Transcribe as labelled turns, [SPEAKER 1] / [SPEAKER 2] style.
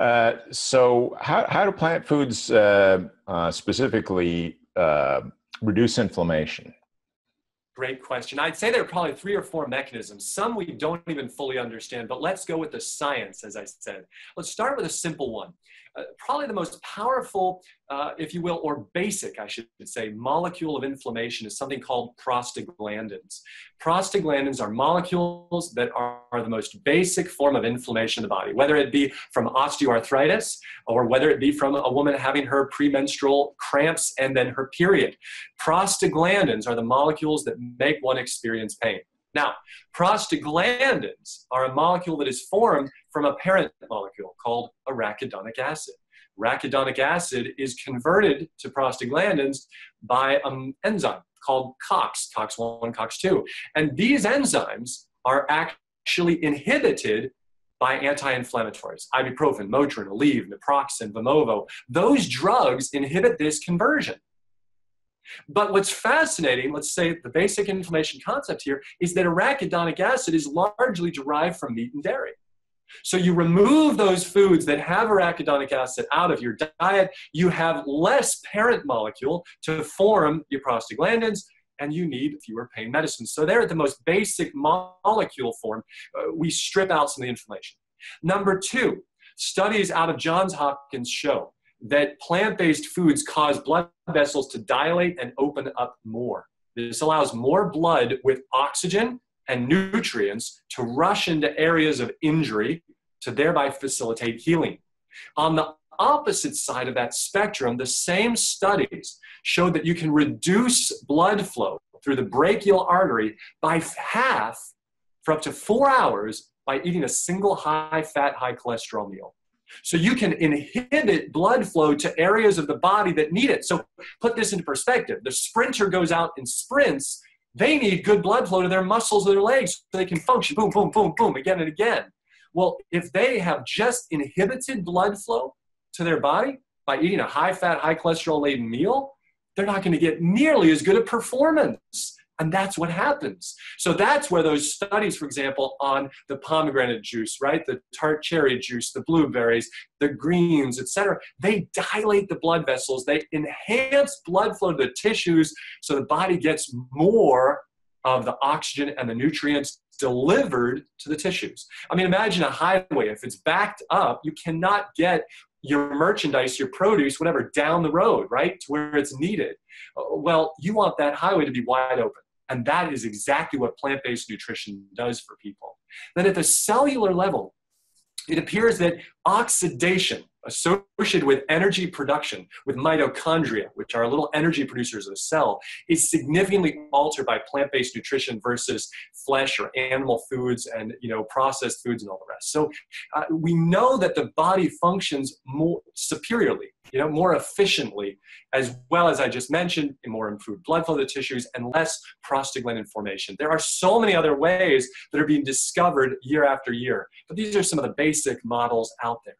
[SPEAKER 1] Uh, so, how, how do plant foods uh, uh, specifically uh, reduce inflammation?
[SPEAKER 2] Great question. I'd say there are probably three or four mechanisms. Some we don't even fully understand, but let's go with the science, as I said. Let's start with a simple one. Uh, probably the most powerful, uh, if you will, or basic, I should say, molecule of inflammation is something called prostaglandins. Prostaglandins are molecules that are, are, the most basic form of inflammation in the body, whether it be from osteoarthritis or whether it be from a woman having her premenstrual cramps and then her period. Prostaglandins are the molecules that make one experience pain. Now, prostaglandins are a molecule that is formed from a parent molecule called arachidonic acid. Arachidonic acid is converted to prostaglandins by an enzyme called COX, COX1, COX2. And these enzymes are actually inhibited by anti-inflammatories, ibuprofen, Motrin, Aleve, naproxen, Vimovo. Those drugs inhibit this conversion. But what's fascinating, let's say the basic inflammation concept here, is that arachidonic acid is largely derived from meat and dairy. So you remove those foods that have arachidonic acid out of your diet, you have less parent molecule to form your prostaglandins, and you need fewer pain medicines. So they're at the most basic molecule form. Uh, we strip out some of the inflammation. Number two, studies out of Johns Hopkins show that plant-based foods cause blood vessels to dilate and open up more. This allows more blood with oxygen and nutrients to rush into areas of injury to thereby facilitate healing. On the opposite side of that spectrum, the same studies showed that you can reduce blood flow through the brachial artery by half for up to four hours by eating a single high fat, high cholesterol meal. So you can inhibit blood flow to areas of the body that need it. So put this into perspective. The sprinter goes out and sprints. They need good blood flow to their muscles their legs so they can function boom, boom, boom, boom, again and again. Well, if they have just inhibited blood flow to their body by eating a high fat, high cholesterol laden meal, they're not going to get nearly as good a performance. And that's what happens. So that's where those studies, for example, on the pomegranate juice, right, the tart cherry juice, the blueberries, the greens, etc., they dilate the blood vessels. They enhance blood flow to the tissues so the body gets more of the oxygen and the nutrients delivered to the tissues. I mean, imagine a highway. If it's backed up, you cannot get your merchandise, your produce, whatever, down the road, right, to where it's needed. Well, you want that highway to be wide open. And that is exactly what plant based nutrition does for people. Then at the cellular level, it appears that oxidation associated with energy production, with mitochondria, which are little energy producers of the cell, is significantly altered by plant-based nutrition versus flesh or animal foods and you know processed foods and all the rest. So uh, we know that the body functions more superiorly, you know, more efficiently, as well as I just mentioned, more improved blood flow to the tissues and less prostaglandin formation. There are so many other ways that are being discovered year after year, but these are some of the basic models out there.